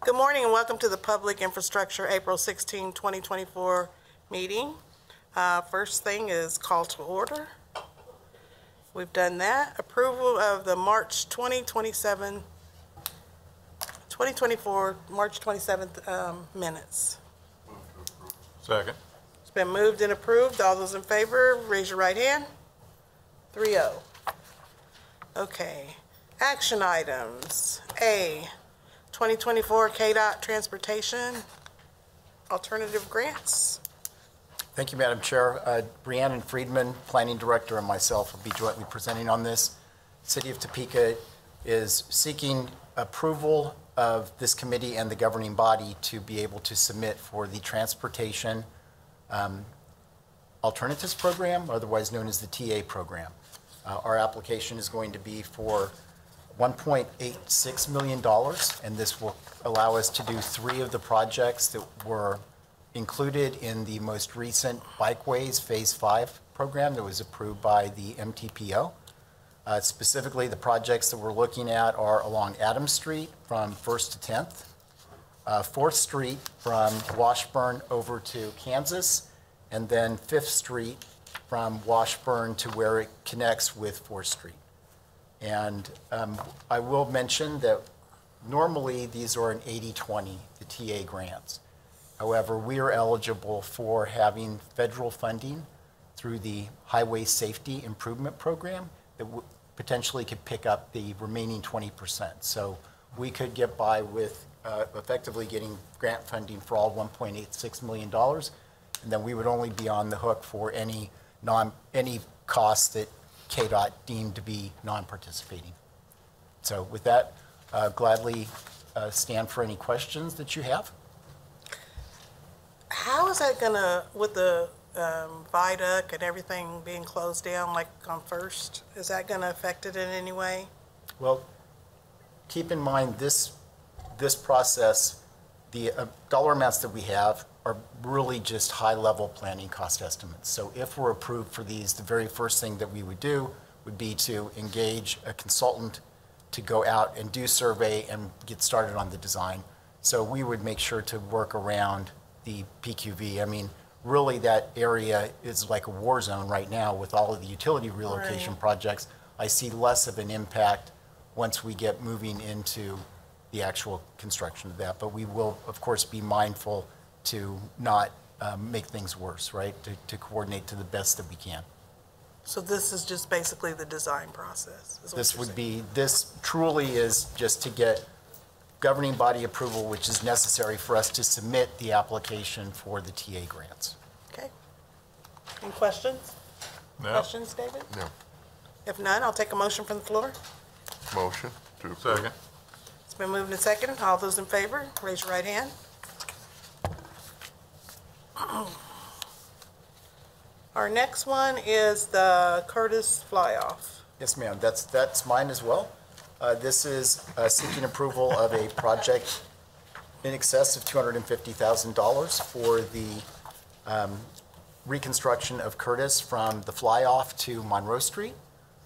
Good morning and welcome to the Public Infrastructure April 16, 2024 meeting. Uh, First thing is call to order. We've done that. Approval of the March 2027, 2024, March 27th um, minutes. Second. It's been moved and approved. All those in favor, raise your right hand. 3-0. Okay. Action items. A, 2024 KDOT Transportation Alternative Grants. Thank you, Madam Chair. Uh, Rhiannon Friedman, Planning Director, and myself will be jointly presenting on this. City of Topeka is seeking approval of this committee and the governing body to be able to submit for the Transportation um, Alternatives Program, otherwise known as the TA program. Uh, Our application is going to be for $1.86 million, and this will allow us to do three of the projects that were included in the most recent Bikeways Phase 5 program that was approved by the MTPO. Uh, Specifically, the projects that we're looking at are along Adams Street from 1st to 10th, uh, 4th Street from Washburn over to Kansas, and then 5th Street from Washburn to where it connects with 4th Street. And um, I will mention that normally these are an 80-20, the TA grants. However, we are eligible for having federal funding through the Highway Safety Improvement Program that potentially could pick up the remaining 20%. So we could get by with uh, effectively getting grant funding for all $1.86 million, and then we would only be on the hook for any non, any costs that KDOT deemed to be non-participating. So with that, uh, gladly uh, stand for any questions that you have. How is that gonna, with the um, viaduct and everything being closed down like on First, is that gonna affect it in any way? Well, keep in mind, this, this process, the uh, dollar amounts that we have are really just high-level planning cost estimates. So if we're approved for these, the very first thing that we would do would be to engage a consultant to go out and do survey and get started on the design. So we would make sure to work around the PQV. I mean, really, that area is like a war zone right now with all of the utility relocation Right. projects. I see less of an impact once we get moving into the actual construction of that. But we will, of course, be mindful to not um, make things worse, right? To to coordinate to the best that we can. So this is just basically the design process? This would saying? be, this truly is just to get governing body approval, which is necessary for us to submit the application for the TA grants. Okay. Any questions? No. Questions, David? No. If none, I'll take a motion from the floor. Motion to approve. Second. It's been moved and seconded. All those in favor, raise your right hand. Our next one is the Curtis Fly-Off. Yes, ma'am, that's, that's mine as well. Uh, This is uh, seeking approval of a project in excess of $250,000 for the um, reconstruction of Curtis from the fly-off to Monroe Street.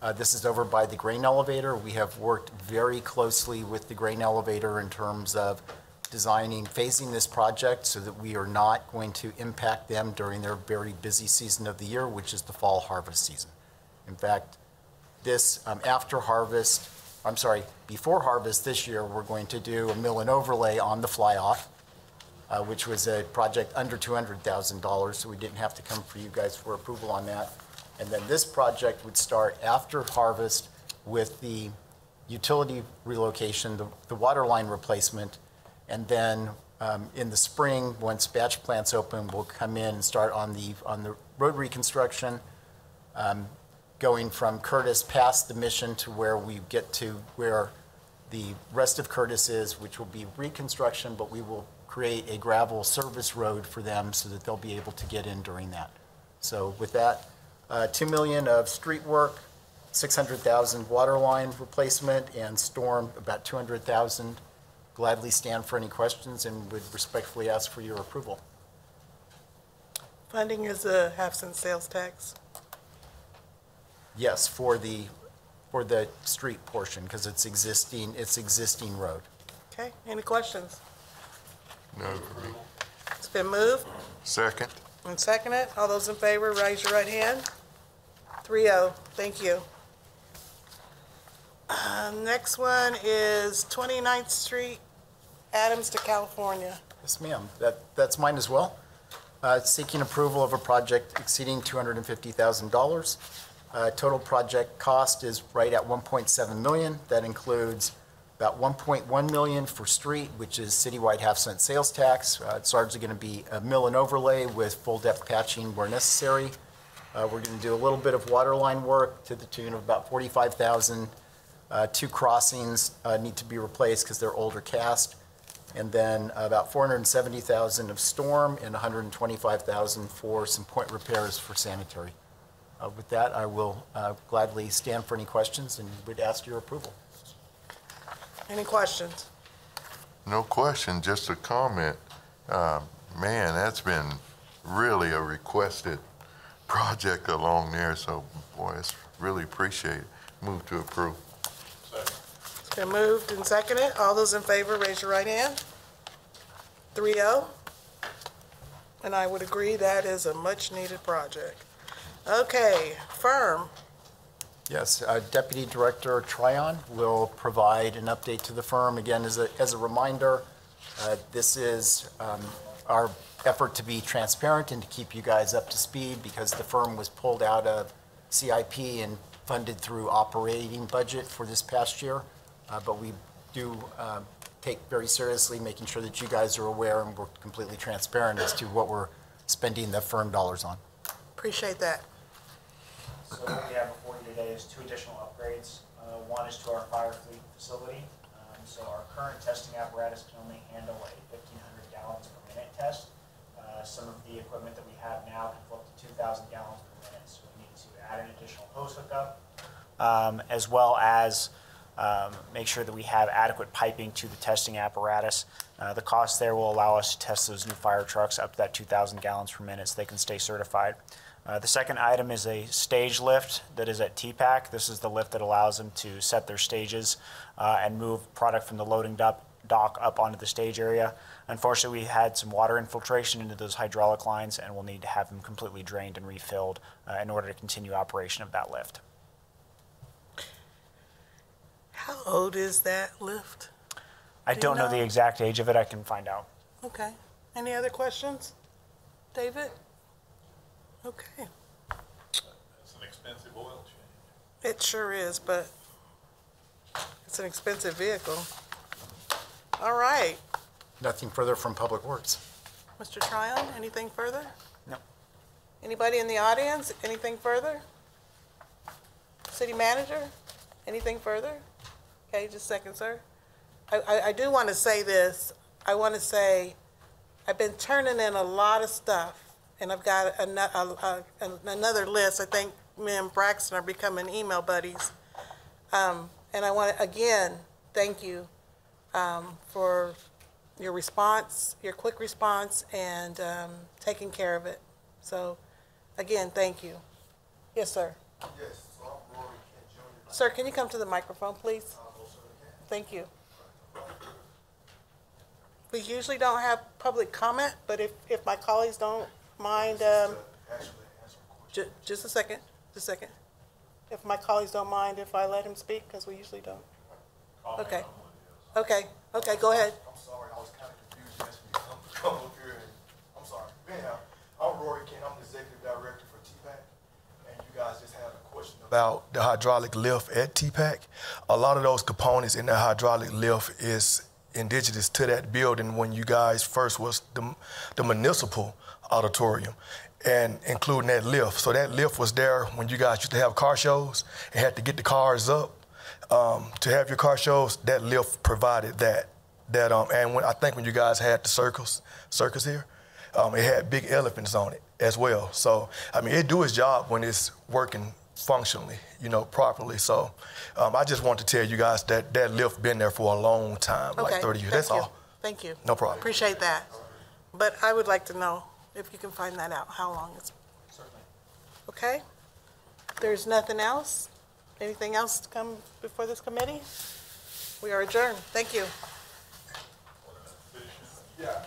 Uh, This is over by the grain elevator. We have worked very closely with the grain elevator in terms of designing, phasing this project so that we are not going to impact them during their very busy season of the year, which is the fall harvest season. In fact, this, um, after harvest, I'm sorry, before harvest this year, we're going to do a mill and overlay on the fly-off, uh, which was a project under $200,000, so we didn't have to come for you guys for approval on that. And then this project would start after harvest with the utility relocation, the, the water line replacement, and then um, in the spring, once batch plants open, we'll come in and start on the, on the road reconstruction, um, going from Curtis past the mission to where we get to where the rest of Curtis is, which will be reconstruction, but we will create a gravel service road for them so that they'll be able to get in during that. So with that, uh, 2 million of street work, 600,000 water line replacement, and storm, about 200,000. Gladly stand for any questions and would respectfully ask for your approval. Funding is a half cent sales tax. Yes, for the, for the street portion, because it's existing, it's existing road. Okay, any questions? No for me. It's been moved Second? and seconded. All those in favor, raise your right hand. Three oh, thank you. Uh, Next one is 29th Street, Adams to California. Yes, ma'am. That, that's mine as well. Uh, Seeking approval of a project exceeding $250,000. Uh, Total project cost is right at 1.7 million. That includes about 1.1 million for street, which is citywide half-cent sales tax. Uh, It's largely going to be a mill and overlay with full-depth patching where necessary. Uh, We're going to do a little bit of water line work to the tune of about 45,000. Uh, Two crossings uh, need to be replaced because they're older cast. And then about 470,000 of storm and 125,000 for some point repairs for sanitary. Uh, With that, I will uh, gladly stand for any questions and would ask your approval. Any questions? No question, just a comment. Uh, Man, that's been really a requested project along there, so boy, it's really appreciated. Move to approve. Been moved and seconded. All those in favor, raise your right hand. Three oh. And I would agree that is a much-needed project. Okay, firm. Yes, uh, Deputy Director Tryon will provide an update to the firm. Again, as a, as a reminder, uh, this is um, our effort to be transparent and to keep you guys up to speed because the firm was pulled out of CIP and funded through operating budget for this past year. Uh, But we do um, take very seriously making sure that you guys are aware and we're completely transparent as to what we're spending the firm dollars on. Appreciate that. So what we have before you today is two additional upgrades. Uh, One is to our fire fleet facility. Um, So our current testing apparatus can only handle a fifteen hundred gallons per minute test. Uh, Some of the equipment that we have now can flow up to two thousand gallons per minute. So we need to add an additional hose hookup, um, as well as um, make sure that we have adequate piping to the testing apparatus. Uh, The cost there will allow us to test those new fire trucks up to that 2,000 gallons per minute so they can stay certified. Uh, The second item is a stage lift that is at TPAC. This is the lift that allows them to set their stages uh, and move product from the loading dock up onto the stage area. Unfortunately, we had some water infiltration into those hydraulic lines, and we'll need to have them completely drained and refilled uh, in order to continue operation of that lift. How old is that lift? I Do you don't know the exact age of it. I can find out. Okay. Any other questions? David? Okay. It's an expensive oil change. It sure is, but it's an expensive vehicle. All right. Nothing further from Public Works. Mr. Tryon, anything further? No. Anybody in the audience, anything further? City manager, anything further? Okay, just a second, sir. I, I, I do want to say this. I want to say, I've been turning in a lot of stuff, and I've got a- a- another list. I think me and Braxton are becoming email buddies. Um, and I want to, again, thank you, um, for your response, your quick response, and um, taking care of it. So, again, thank you. Yes, sir. Yes, so I'm Rory Kent Jr. Sir, can you come to the microphone, please? I most certainly can. Thank you. We usually don't have public comment, but if, if my colleagues don't mind, um, Actually, answer a question. ju- just a second, just a second. If my colleagues don't mind if I let him speak, because we usually don't. Okay. Okay, okay, go ahead. I'm sorry, I was kind of confused. You asked me to come, come up here and, I'm sorry. Anyhow, I'm Rory Kent, I'm the executive director for TPAC. And you guys just had a question about the hydraulic lift at TPAC. A lot of those components in the hydraulic lift is indigenous to that building when you guys first was the, the municipal auditorium and including that lift. So that lift was there when you guys used to have car shows and had to get the cars up um, to have your car shows. That lift provided that. That um, and when I think when you guys had the circus circus here, um, it had big elephants on it as well. So I mean, it do its job when it's working functionally, you know, properly. So um, I just want to tell you guys that that lift been there for a long time, Okay. like 30 years. thank That's you. all. Thank you. No problem. Appreciate that. But I would like to know if you can find that out, how long it's, Certainly. okay? There's nothing else? Anything else to come before this committee? We are adjourned. Thank you. Yeah.